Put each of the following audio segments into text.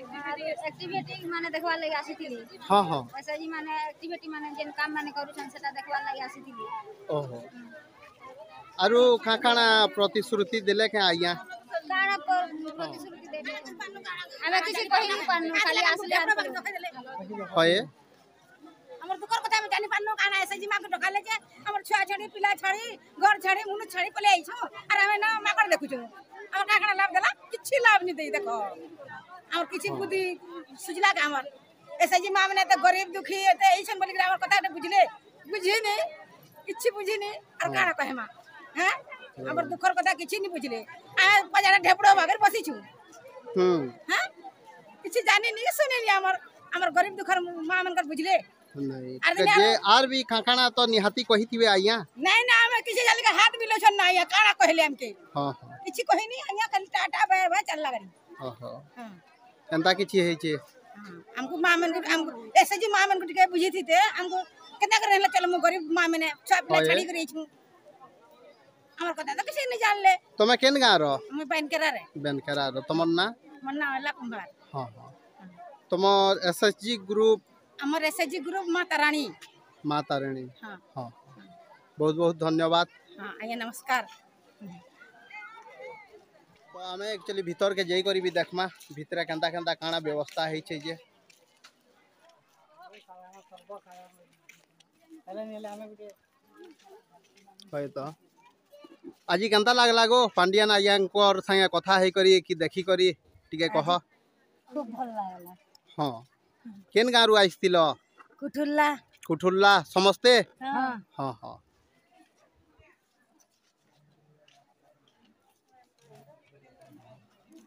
Activity माने देखवा लागि आसीथिली हां हां ऐसा ही माने एक्टिविटी माने जेन काम माने करू छन देखवा लागि आसीथिली ओहो आरो का काना प्रतिश्रुति देले के आइया काना प्रतिश्रुति देले खाली होए दुकर ছড়ি পিলা ছড়ি ঘর ছড়ি মুনু ছড়ি পলে আইছো আর আমি না মাকে দেখুছো আমার কানা লাভ দেলা କିଛି ଲାଭ ନି ଦେଇ ଦେଖ ଆମର କିଛି ବୁଦ୍ଧି ସୁଝିଲା କେ ଆମର ଏସ୍ଏଚ୍ଜି ମା ମାନେ ଏତେ ଗରିବ ଦୁଃଖୀ ଏତେ ଏଇଛନ୍ ବୋଲିକିରି ଆମର କଥା ବୁଝିଲେ ବୁଝିନି କିଛି ବୁଝିନି ଆର କାଣା କହେମା ହଁ ଆମର ଦୁଃଖର କଥା କିଛି ନି ବୁଝିଲେ ଆମେ ପଜାର ଢେପୁଡ ଭାବରେ ବସିଛୁ ହଁ କିଛି ଜାଣିନି ଶୁଣିଲି ଆମର ଆମର ଗରିବ ଦୁଃଖର ମା ମାନଙ୍କର ବୁଝିଲେ जे आर भी खाखाना तो निहाती कही थी आइया नहीं ना हमें किसी जल्दी हाथ मिलो छन ना आइया काना कहले हमके हाँ କିଛି କହିନି ଆଜ୍ଞା ଖାଲି ଟାଟା ବାଏ ବାଏ ଚାଲିଲା ଗାଡି କେନ୍ତା କିଛି ହେଇଛି ଆମକୁ ମା ମାନଙ୍କୁ ଆମକୁ ଏସଏଚଜି ମା ମାନଙ୍କୁ ଟିକେ ବୁଝିଥିତେ ଆମକୁ କେନ୍ତା କରି ହେଲା ଚାଲ ମୁଁ ଗରିବ ମା ମାନେ ଛୁଆ ପିଲା ଛାଡି କରି ଆଇଛୁ আমার কথা তো কিছু নেই জানলে তুমি কেন গাঁর আমি বেনকেরার বেনকেরার তোমার না আমার নাম হলা কুম্ভার হ্যাঁ হ্যাঁ তোমার এসএসজি গ্রুপ আমার এসএসজি গ্রুপ মাতা রানী মাতা রানী হ্যাঁ হ্যাঁ বহুত বহুত ধন্যবাদ হ্যাঁ আজ্ঞা নমস্কার आम एक्चुअली भितर के जाकर भी देखमा भितर के काना व्यवस्था हो तो आज के लगला गो पांडियान आज्ञा सागे कथा करी कि देखी करी टिके कह हाँ केन गाँव रु आ कुठुल्ला कुठुल्ला समस्ते हाँ हाँ, हाँ।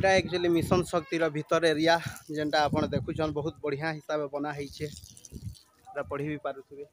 এটা একচুয়ালি মিଶନ ଶକ୍ତିର ଭିତର ଏରିଆ ଯେନ୍ଟା ଆପଣ ଦେଖୁଛନ୍ ବହୁତ ବଢ଼ିଆ ହିସାବରେ ବନା ହେଇଛେ ପୁରା ପଢ଼ି ବି ପାରୁଥିବେ